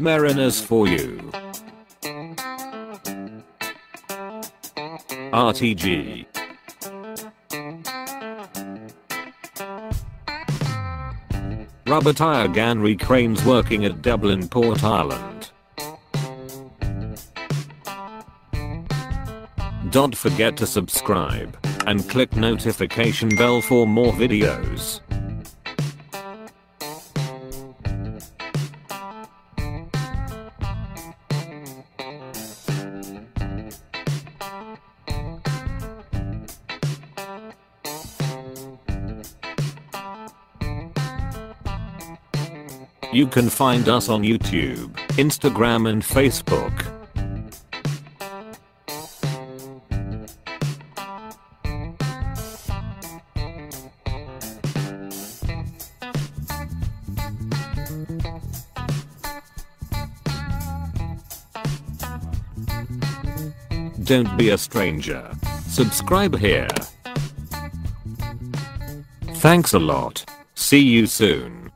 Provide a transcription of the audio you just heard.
Mariners for you. RTG. Rubber tire Gantry cranes working at Dublin Port Island. Don't forget to subscribe and click notification bell for more videos. You can find us on YouTube, Instagram and Facebook. Don't be a stranger. Subscribe here. Thanks a lot. See you soon.